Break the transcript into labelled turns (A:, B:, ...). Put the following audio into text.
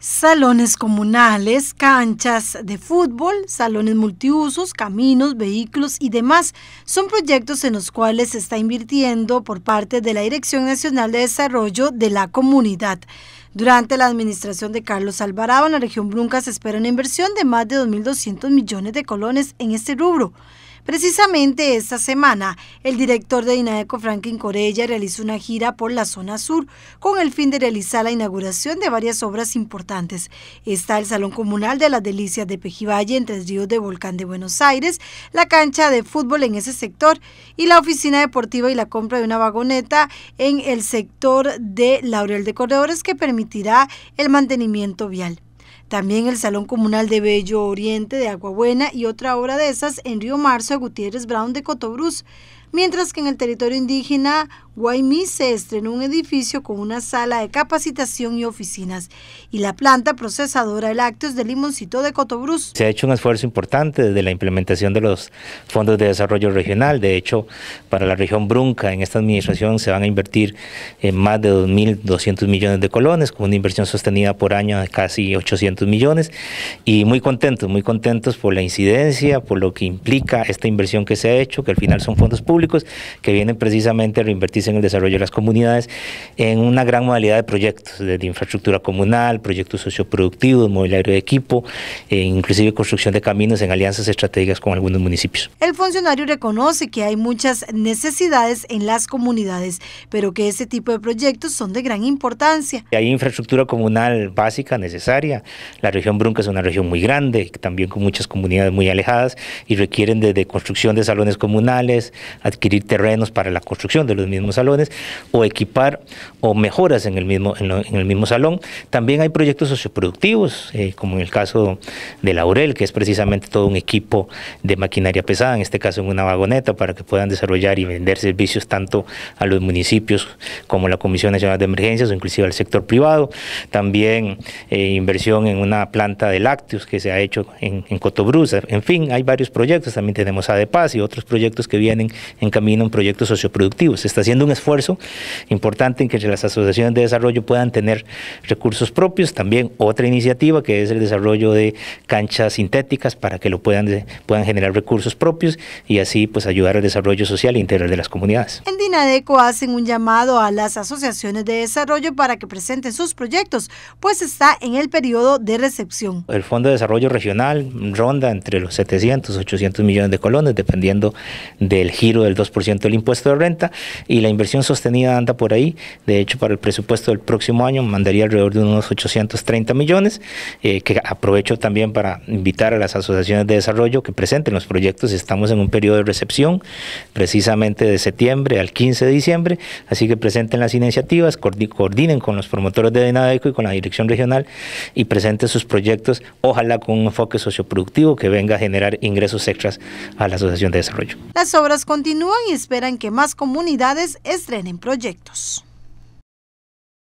A: Salones comunales, canchas de fútbol, salones multiusos, caminos, vehículos y demás son proyectos en los cuales se está invirtiendo por parte de la Dirección Nacional de Desarrollo de la Comunidad. Durante la administración de Carlos Alvarado en la región Brunca se espera una inversión de más de 2.200 millones de colones en este rubro. Precisamente esta semana, el director de INAECO, Franklin Corella, realizó una gira por la zona sur con el fin de realizar la inauguración de varias obras importantes. Está el Salón Comunal de las Delicias de Pejivalle entre ríos de Volcán de Buenos Aires, la cancha de fútbol en ese sector y la oficina deportiva y la compra de una vagoneta en el sector de Laurel de Corredores que permitirá el mantenimiento vial. También el Salón Comunal de Bello Oriente de Aguabuena y otra obra de esas en Río Marzo de Gutiérrez Brown de Cotobruz. Mientras que en el territorio indígena Guaymí se estrenó un edificio con una sala de capacitación y oficinas y la planta procesadora de lácteos del Limoncito de Cotobruz.
B: Se ha hecho un esfuerzo importante desde la implementación de los fondos de desarrollo regional. De hecho, para la región Brunca, en esta administración se van a invertir en más de 2.200 millones de colones, con una inversión sostenida por año de casi 800 millones. Y muy contentos, muy contentos por la incidencia, por lo que implica esta inversión que se ha hecho, que al final son fondos públicos que vienen precisamente a reinvertirse en el desarrollo de las comunidades en una gran modalidad de proyectos, desde infraestructura comunal, proyectos socioproductivos, mobiliario de equipo, e inclusive construcción de caminos en alianzas estratégicas con algunos municipios.
A: El funcionario reconoce que hay muchas necesidades en las comunidades, pero que ese tipo de proyectos son de gran importancia.
B: Hay infraestructura comunal básica, necesaria. La región Brunca es una región muy grande, también con muchas comunidades muy alejadas y requieren desde construcción de salones comunales, adquirir terrenos para la construcción de los mismos salones o equipar o mejoras en el mismo, en, el mismo salón. También hay proyectos socioproductivos, eh, como en el caso de Laurel, que es precisamente todo un equipo de maquinaria pesada, en este caso en una vagoneta, para que puedan desarrollar y vender servicios tanto a los municipios como la Comisión Nacional de Emergencias o inclusive al sector privado. También eh, inversión en una planta de lácteos que se ha hecho en, en Cotobruz. En fin, hay varios proyectos. También tenemos ADEPAS y otros proyectos que vienen en camino en proyectos socioproductivos. Se está haciendo un esfuerzo importante en que las asociaciones de desarrollo puedan tener recursos propios. También otra iniciativa que es el desarrollo de canchas sintéticas para que lo puedan, puedan generar recursos propios y así pues ayudar al desarrollo social e integral de las comunidades.
A: En Dinadeco hacen un llamado a las asociaciones de desarrollo para que presenten sus proyectos, pues está en el periodo de recepción.
B: El Fondo de Desarrollo Regional ronda entre los 700 800 millones de colones dependiendo del giro del 2% del impuesto de renta y la inversión sostenida anda por ahí. De hecho, para el presupuesto del próximo año mandaría alrededor de unos 830 millones, eh, que aprovecho también para invitar a las asociaciones de desarrollo que presenten los proyectos. Estamos en un periodo de recepción, precisamente de septiembre al 15 de diciembre, así que presenten las iniciativas, coordinen con los promotores de Denadeco y con la dirección regional y presenten sus proyectos, ojalá con un enfoque socioproductivo que venga a generar ingresos extras a la Asociación de Desarrollo.
A: Las obras continúan y esperan que más comunidades estrenen proyectos.